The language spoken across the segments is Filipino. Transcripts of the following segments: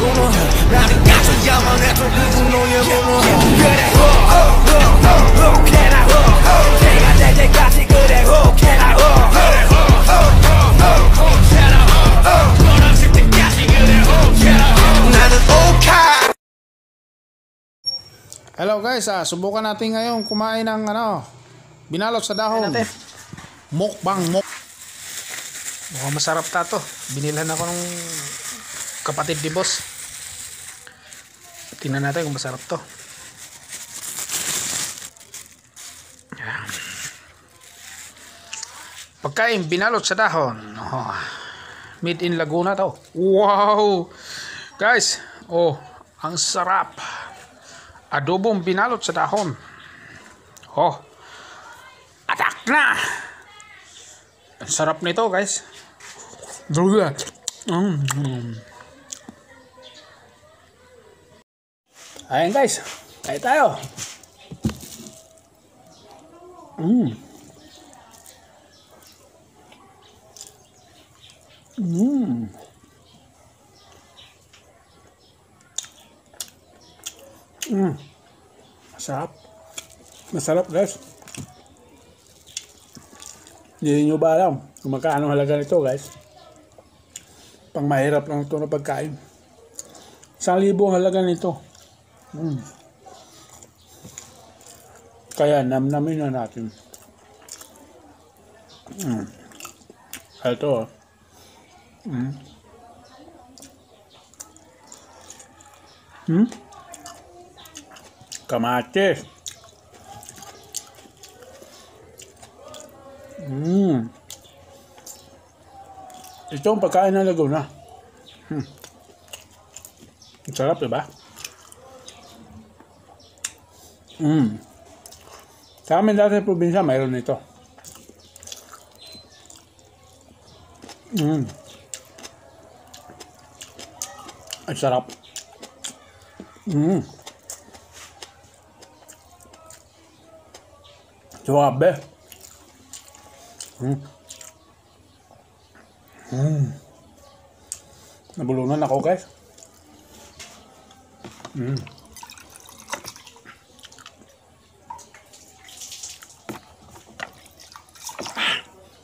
꾸는 나는 갇혀야만 해도 누구노예 무는 그래 호호호호 혹해라 호 내가 될 때까지 그래 혹해라 호 그래 호호호호 혹해라 호 너랑 때까지 그래 혹해라 호 나는 오카 Hello guys, ah, subukan natin ngayon kumain ng ano, binalot sa dahon. natin. Mukbang muk. Mukhang masarap ta to. Binilhan ako ng kapatid ni boss. Tingnan natin kung masarap to. Yan. Pagkain binalot sa dahon. Oh. Made in Laguna to. Wow! Guys, oh, ang sarap. Adobong binalot sa dahon. Oh. Atak na! Ang sarap nito, guys. Druga. Mm. Ayan guys, kaya tayo. Mm. Mm. Mm. Masarap. Masarap guys. Hindi nyo ba alam kung magkano halaga nito guys? Pang mahirap lang ito na pagkain. Isang libo halaga nito. Mm. Kaya namnamin na natin. Mm. Ito. Mm. Hmm? Kamatis. Mm. Ito ang pagkain ng Laguna. Hmm. Ang sarap, diba? Mm. Sa amin dati sa probinsya, mayroon nito. Mm. Ang sarap. Mm. Suwabe. Mm. Mm. Nabulunan ako guys. Mm.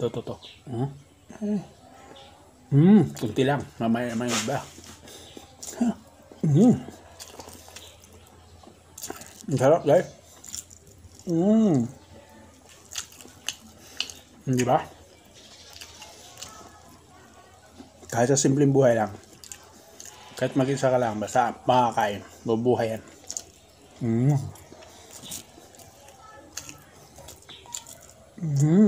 to to to. Mm. Mm, kunti lang. Mamaya may iba. Mm. Ang sarap, guys. Mm. Di ba? Kahit sa simpleng buhay lang. Kahit mag-isa ka lang, basta makakain. Bubuhay yan. Mm. Mm.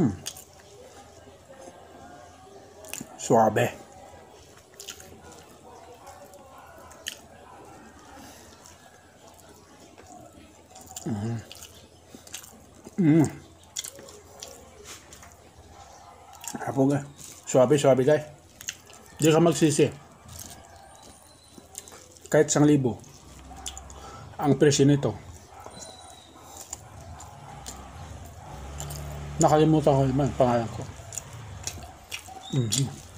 Suabe. Mm. Mm. Apo nga. Suabe, suabe guys. Hindi ka magsisi. Kahit isang libo. Ang presyo nito. Nakalimutan ko naman pangalan ko. Mhm.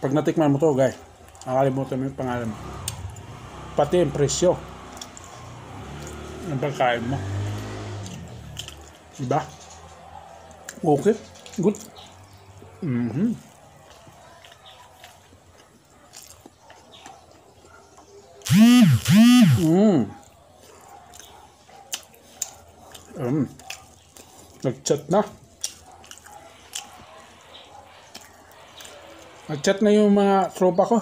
Pag natikman mo to guys, nakalimutan mo yung pangalan mo. Pati yung presyo. Ang pagkain mo. Diba? Okay. Good. Mhm. Mm. Um. Nag-chat na. Nag-chat na yung mga tropa ko.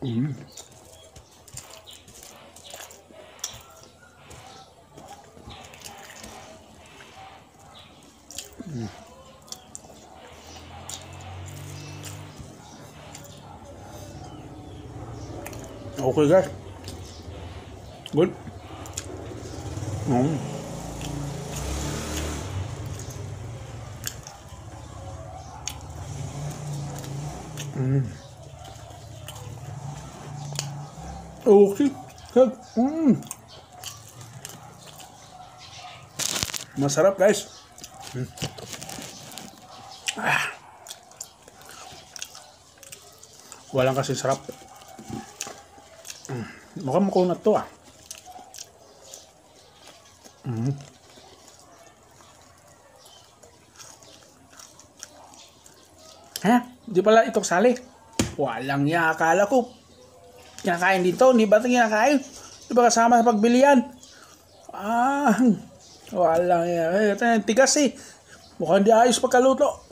Mm. Okay guys. Good. Mm. Mm. Okay. Mm. Masarap guys. Mm. Ah. Walang kasi sarap. Mm. Mukhang makunat to ah. Mm. Ha? Di pala itong sali. Walang niya. Akala ko. Kinakain dito. Hindi ba ito kinakain? Di ba kasama sa pagbilian? Ah. Walang niya. Eh, ito yung tigas eh. Mukhang di ayos pagkaluto.